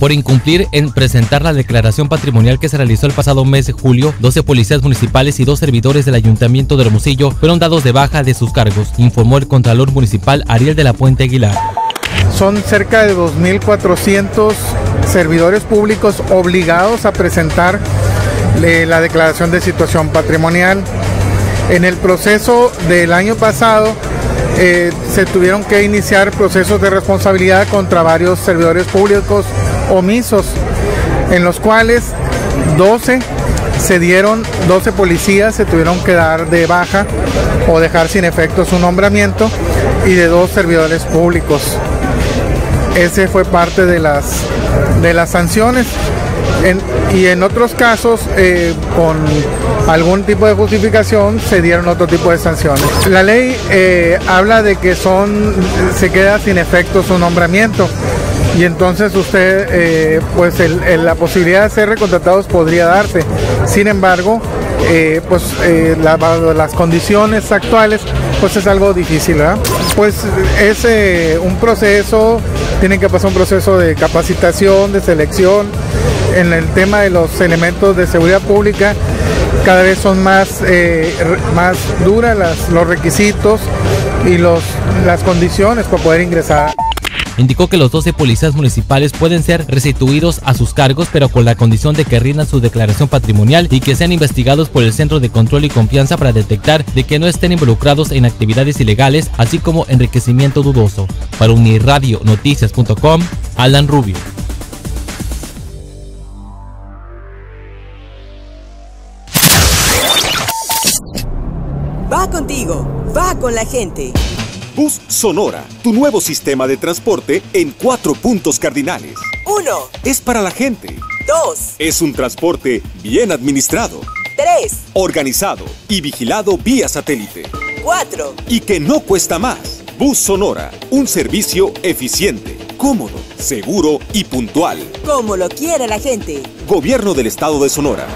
Por incumplir en presentar la declaración patrimonial que se realizó el pasado mes de julio, 12 policías municipales y dos servidores del Ayuntamiento de Hermosillo fueron dados de baja de sus cargos, informó el Contralor Municipal Ariel de la Puente Aguilar. Son cerca de 2.400 servidores públicos obligados a presentar eh, la declaración de situación patrimonial. En el proceso del año pasado eh, se tuvieron que iniciar procesos de responsabilidad contra varios servidores públicos omisos, en los cuales 12 se dieron, 12 policías se tuvieron que dar de baja o dejar sin efecto su nombramiento y de dos servidores públicos. Ese fue parte de las, de las sanciones. Y en otros casos, eh, con algún tipo de justificación, se dieron otro tipo de sanciones. La ley eh, habla de que son, se queda sin efecto su nombramiento y entonces usted, eh, pues la posibilidad de ser recontratados podría darse. Sin embargo, pues las condiciones actuales, pues es algo difícil, ¿verdad? Pues es un proceso, tiene que pasar un proceso de capacitación, de selección. En el tema de los elementos de seguridad pública, cada vez son más, más duras los requisitos y los, las condiciones para poder ingresar indicó que los 12 policías municipales pueden ser restituidos a sus cargos, pero con la condición de que rindan su declaración patrimonial y que sean investigados por el Centro de Control y Confianza para detectar de que no estén involucrados en actividades ilegales, así como enriquecimiento dudoso. Para unirradionoticias.com, Alan Rubio. Va contigo, va con la gente. Bus Sonora, tu nuevo sistema de transporte en cuatro puntos cardinales. 1. Es para la gente. 2. Es un transporte bien administrado. 3. Organizado y vigilado vía satélite. 4. Y que no cuesta más. Bus Sonora, un servicio eficiente, cómodo, seguro y puntual. Como lo quiere la gente. Gobierno del Estado de Sonora.